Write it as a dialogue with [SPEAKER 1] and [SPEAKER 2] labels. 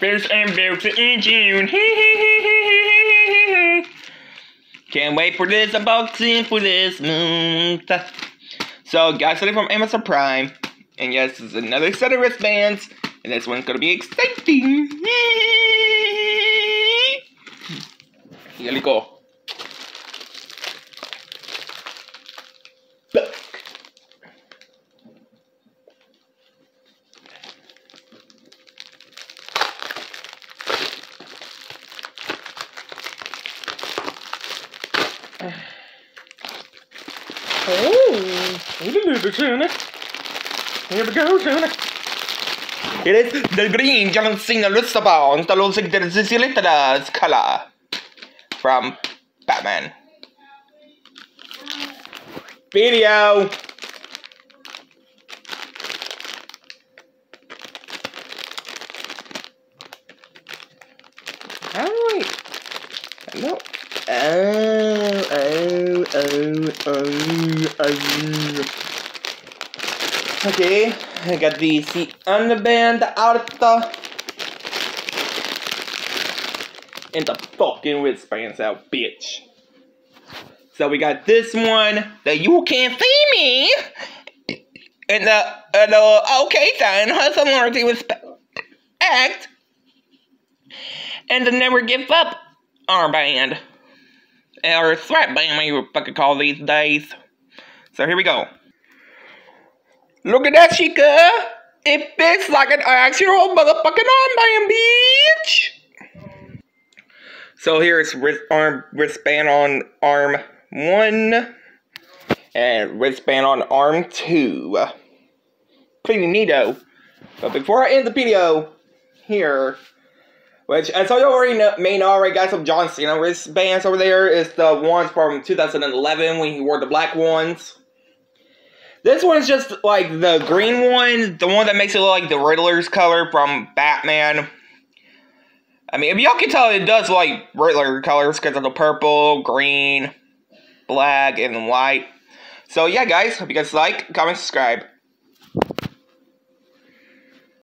[SPEAKER 1] First unboxing in June. Can't wait for this unboxing for this month. So, guys, something from Amazon Prime. And yes, this is another set of wristbands. And this one's gonna be exciting. Here we go.
[SPEAKER 2] Oh, a little bit, Santa. Here we go, Santa.
[SPEAKER 1] It is the green John Cena wristband, the Los Angeles color from Batman. Video. How do I? No. Oh, oh, oh, oh, oh. Okay, I got the seat underband out and the fucking wristbands out, bitch. So we got this one that you can't see me, and the and the okay sign has similarity with act, and the never give up armband or strap band, what you fucking call these days. So here we go. Look at that, Chica! It fits like an actual motherfucking armband, bitch! So here's wrist arm wristband on arm one and wristband on arm two. Pretty neato. But before I end the video, here, which as you already know, may know, already got some John Cena wristbands over there. Is the ones from 2011 when he wore the black ones. This one's just like the green one, the one that makes it look like the Riddler's color from Batman. I mean, if y'all can tell, it does like Riddler colors because of the purple, green, black, and white. So yeah, guys, hope you guys like, comment, subscribe.